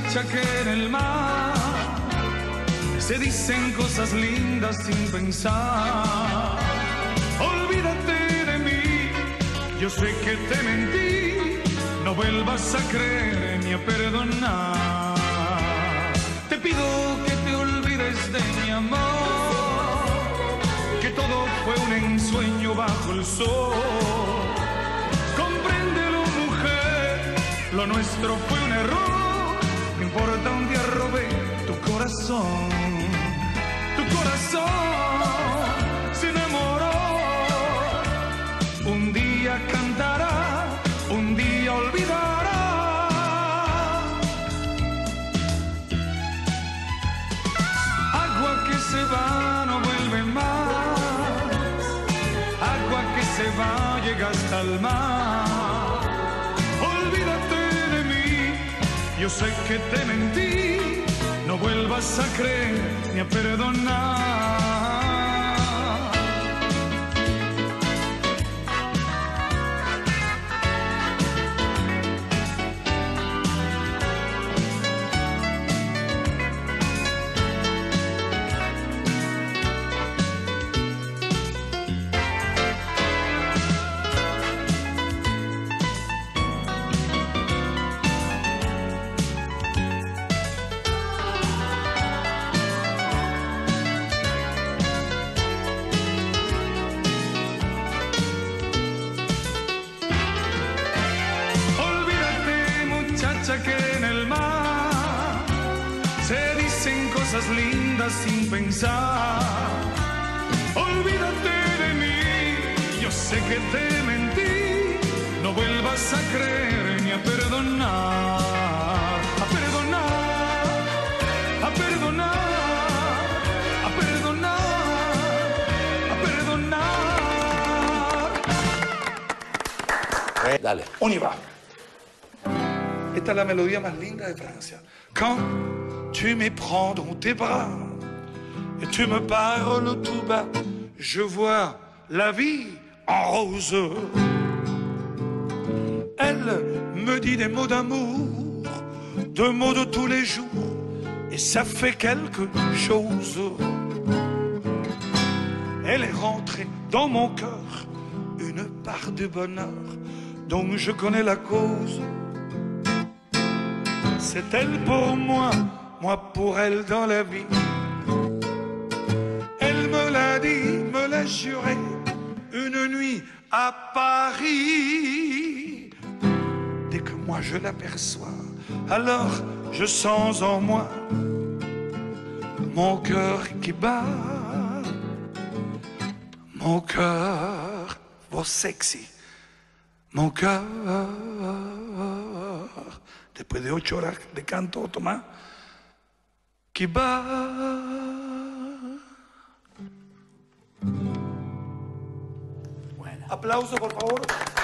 muchacha que en el mar se dicen cosas lindas sin pensar. Olvídate de mí, yo sé que te mentí, no vuelvas a creer ni a perdonar. Te pido que te olvides de mi amor, que todo fue un ensueño bajo el sol. Compréndelo, mujer, lo nuestro fue un error. Mar. Olvídate de mí, yo sé que te mentí. No vuelvas a creer ni a perdonar. Muchacha, que en el mar se dicen cosas lindas sin pensar. Olvídate de mí, yo sé que te mentí. No vuelvas a creer ni a perdonar. A perdonar, a perdonar, a perdonar, a perdonar. Dale. On y va. Esta es la melodía más linda de. Quand tu me prends dans tes bras et tu me parles tout bas, je vois la vie en rose. Elle me dit des mots d'amour, deux mots de tous les jours, et ça fait quelque chose. Elle est rentrée dans mon cœur, une part de bonheur dont je connais la cause. C'est elle pour moi, moi pour elle dans la vie. Elle me l'a dit, me l'a juré, une nuit à Paris. Dès que moi je l'aperçois, alors je sens en moi mon cœur qui bat, mon cœur, vos sexy, mon cœur. Después de ocho horas de canto, Tomás, qui bat. Aplauso, por favor.